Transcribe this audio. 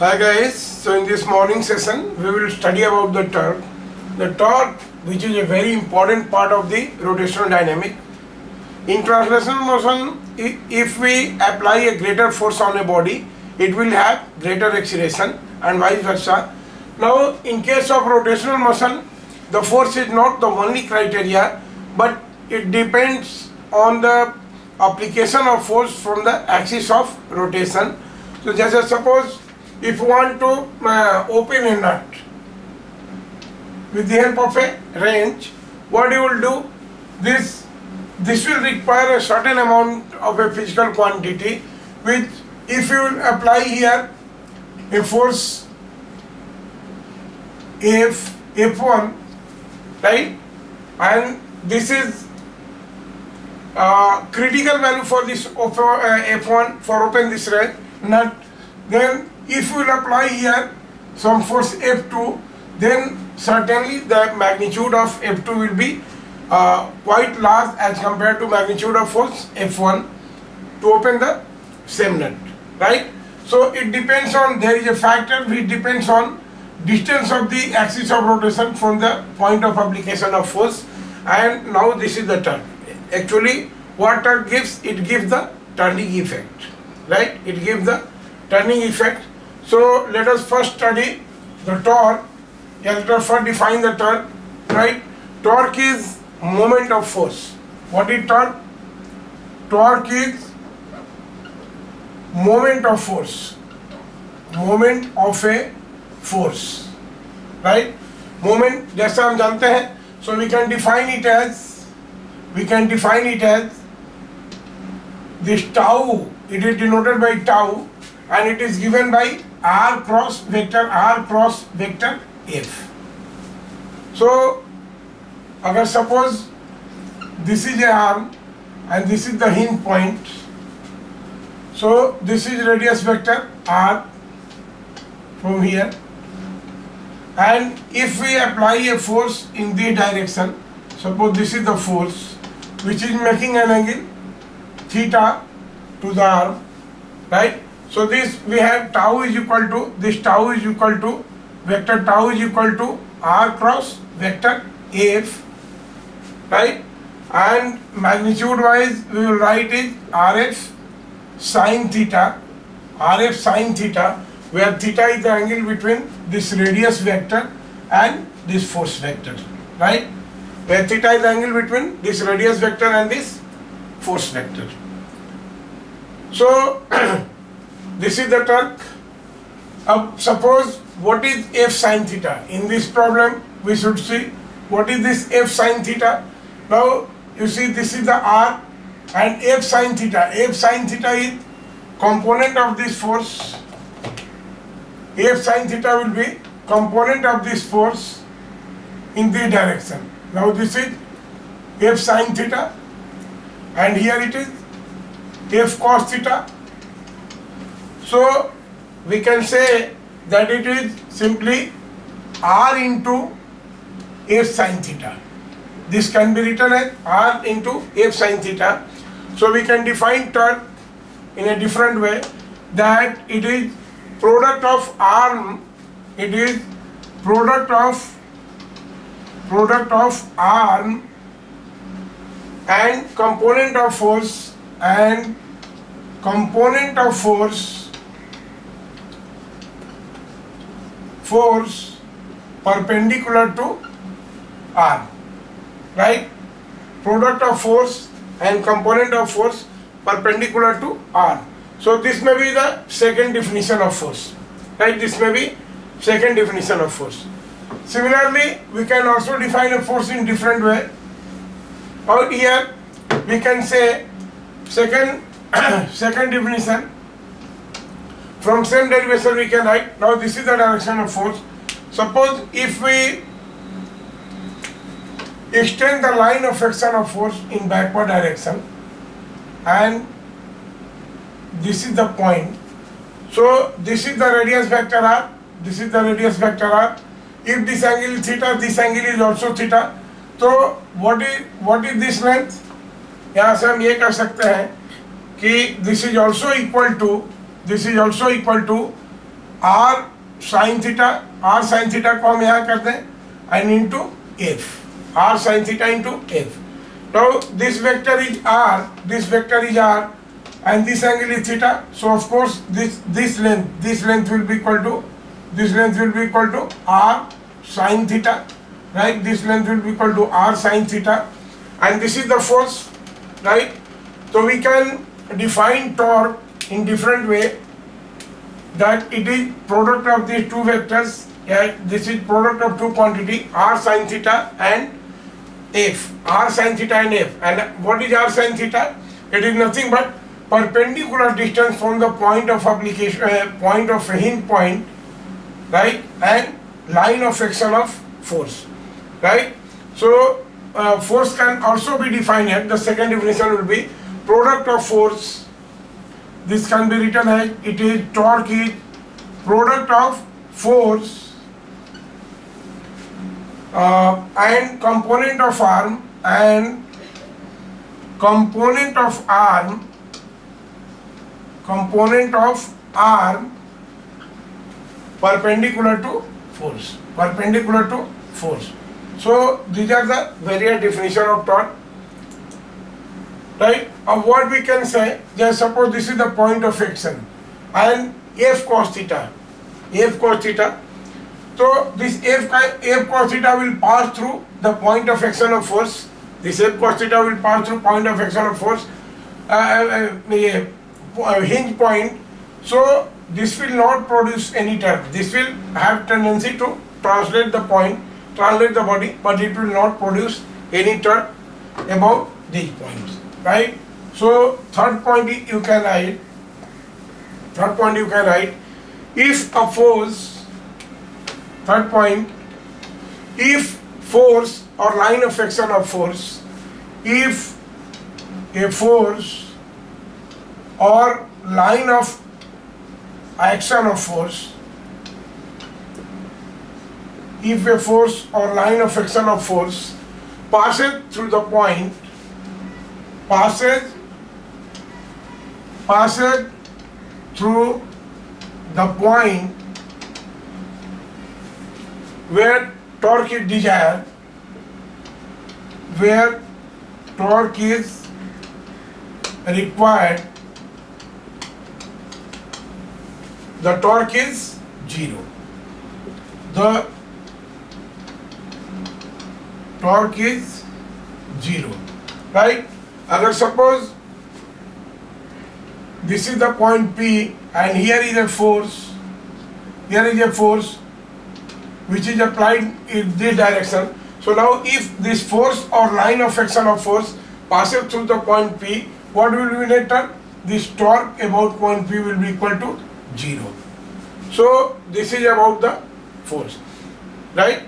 Hi guys, so in this morning session we will study about the torque. The torque which is a very important part of the rotational dynamic. In translational motion, if we apply a greater force on a body, it will have greater acceleration and vice versa. Now in case of rotational motion, the force is not the only criteria but it depends on the application of force from the axis of rotation. So just suppose if you want to uh, open a nut with the help of a wrench, what you will do? This this will require a certain amount of a physical quantity, which if you apply here a force F F1, right, and this is uh, critical value for this uh, F1 for open this nut then if you will apply here some force F2 then certainly the magnitude of F2 will be uh, quite large as compared to magnitude of force F1 to open the same nut right? So it depends on there is a factor which depends on distance of the axis of rotation from the point of application of force. And now this is the turn. Actually what turn gives? It gives the turning effect right? It gives the turning effect so let us first study the torque yeah, let us first define the torque right torque is moment of force what is torque torque is moment of force moment of a force right moment जैसा हम जानते हैं so we can define it as we can define it as this tau it is denoted by tau and it is given by r cross vector r cross vector f so अगर suppose this is a arm and this is the hinge point so this is radius vector r from here and if we apply a force in the direction suppose this is the force which is making an angle theta to the arm right so this we have tau is equal to this tau is equal to vector tau is equal to r cross vector af right? And magnitude wise we will write is rf sine theta rf sine theta where theta is the angle between this radius vector and this force vector right? Where theta is the angle between this radius vector and this force vector. So this is the torque uh, suppose what is f sine theta? In this problem we should see what is this f sine theta? Now you see this is the r and f sine theta. F sine theta is component of this force. F sine theta will be component of this force in this direction. Now this is f sine theta and here it is f cos theta so we can say that it is simply r into f sine theta. This can be written as r into f sine theta. So we can define torque in a different way that it is product of arm it is product of product of arm and component of force and component of force force perpendicular to R. right? Product of force and component of force perpendicular to R. so this may be the second definition of force. Right? This may be second definition of force. Similarly we can also define a force in different way. Out here we can say second second definition from same derivation we can write now this is the direction of force suppose if we extend the line of action of force in backward direction and this is the point so this is the radius vector r this is the radius vector r if this angle is theta this angle is also theta so what is what is this length यहाँ से हम ये कह सकते हैं कि this is also equal to this is also equal to are sine theta are sine theta को हम यहाँ करते हैं and into F R sine theta into F now this vector is r this vector is r and this angle is theta so of course this this length this length will be equal to this length will be equal to r sine theta right this length will be equal to r sine theta and this is the force right so we can define torque in different way that it is product of these two vectors yeah, this is product of two quantity r sine theta and f r sine theta and f. And what is r sine theta? It is nothing but perpendicular distance from the point of application uh, point of hinge point right and line of action of force right? So uh, force can also be defined the second definition will be product of force this can be written as it is torque is product of force uh, and component of arm and component of arm component of arm perpendicular to force perpendicular to force so these are the various definition of torque right? Of what we can say just suppose this is the point of action and f cos theta. F cos theta. So this f, f cos theta will pass through the point of action of force. This f cos theta will pass through point of action of force. Uh, uh, uh, uh, hinge point. So this will not produce any torque this will have tendency to translate the point translate the body but it will not produce any torque above these points right? So third point you can write third point you can write if a force third point if force or line of action of force if a force or line of action of force if a force or line of action of force passes through the point passes passes through the point where torque is desired where torque is required the torque is zero. The torque is zero right other suppose this is the point P and here is a force, here is a force which is applied in this direction. So now if this force or line of action of force passes through the point P, what will be later? This torque about point P will be equal to 0. So this is about the force, right?